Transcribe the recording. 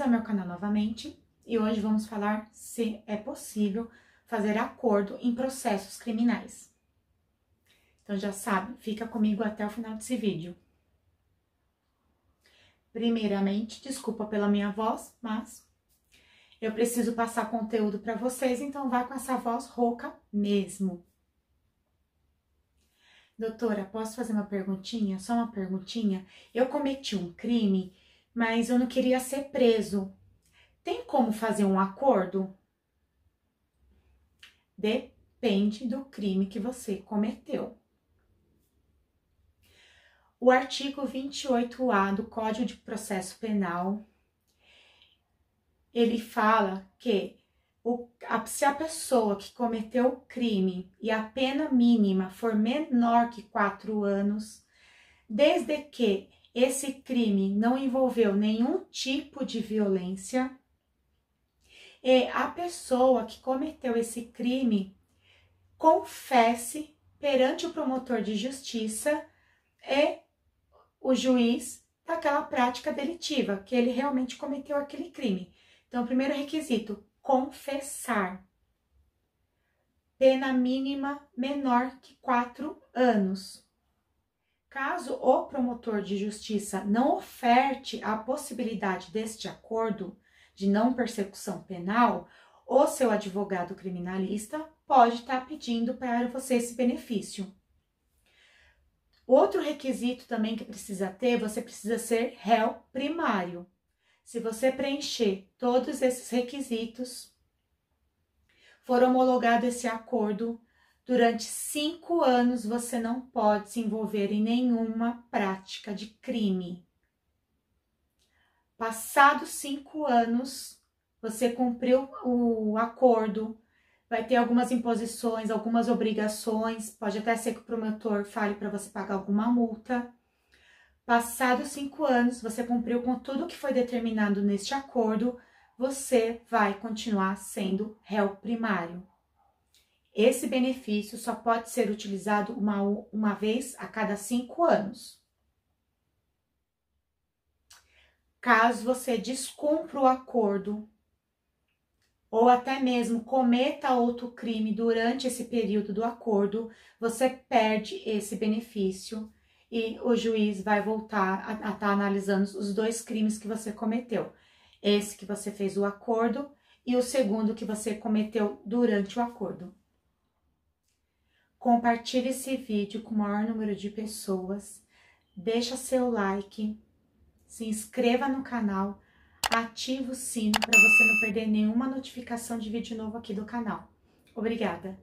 ao meu canal novamente e hoje vamos falar se é possível fazer acordo em processos criminais. Então já sabe, fica comigo até o final desse vídeo. Primeiramente, desculpa pela minha voz, mas eu preciso passar conteúdo para vocês, então vai com essa voz rouca mesmo. Doutora, posso fazer uma perguntinha? Só uma perguntinha? Eu cometi um crime, mas eu não queria ser preso. Tem como fazer um acordo? Depende do crime que você cometeu. O artigo 28A do Código de Processo Penal, ele fala que o, a, se a pessoa que cometeu o crime e a pena mínima for menor que quatro anos, desde que esse crime não envolveu nenhum tipo de violência, e a pessoa que cometeu esse crime confesse perante o promotor de justiça e o juiz daquela prática delitiva, que ele realmente cometeu aquele crime. Então, o primeiro requisito, confessar. Pena mínima menor que quatro anos. Caso o promotor de justiça não oferte a possibilidade deste acordo de não persecução penal, o seu advogado criminalista pode estar pedindo para você esse benefício. Outro requisito também que precisa ter, você precisa ser réu primário. Se você preencher todos esses requisitos, for homologado esse acordo, durante cinco anos você não pode se envolver em nenhuma prática de crime. Passados cinco anos, você cumpriu o acordo, vai ter algumas imposições, algumas obrigações, pode até ser que o promotor fale para você pagar alguma multa. Passados cinco anos, você cumpriu com tudo que foi determinado neste acordo, você vai continuar sendo réu primário. Esse benefício só pode ser utilizado uma, uma vez a cada cinco anos. Caso você descumpra o acordo ou até mesmo cometa outro crime durante esse período do acordo, você perde esse benefício e o juiz vai voltar a estar tá analisando os dois crimes que você cometeu. Esse que você fez o acordo e o segundo que você cometeu durante o acordo. Compartilhe esse vídeo com o maior número de pessoas. Deixa seu like, se inscreva no canal, ative o sino para você não perder nenhuma notificação de vídeo novo aqui do canal. Obrigada!